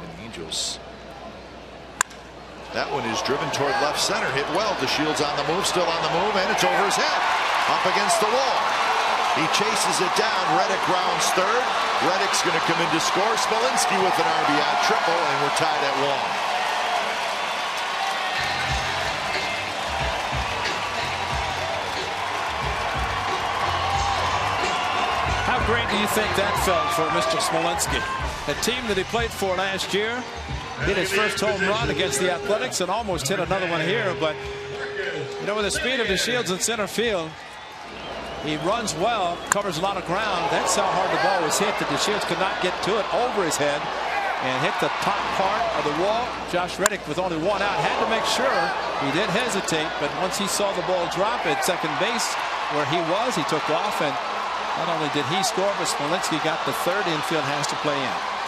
And Angels. That one is driven toward left center. Hit well. DeShields on the move. Still on the move. And it's over his head. Up against the wall. He chases it down. Reddick rounds third. Reddick's going to come in to score. Smolinski with an RBI triple. And we're tied at one. How great do you think that felt for Mr. Smolinski? A team that he played for last year hit his first home run against the Athletics and almost hit another one here. But, you know, with the speed of DeShields in center field, he runs well, covers a lot of ground. That's how hard the ball was hit that DeShields could not get to it over his head and hit the top part of the wall. Josh Reddick with only one out had to make sure he did hesitate, but once he saw the ball drop at second base where he was, he took off and not only did he score, but Smolinski got the third infield has to play in.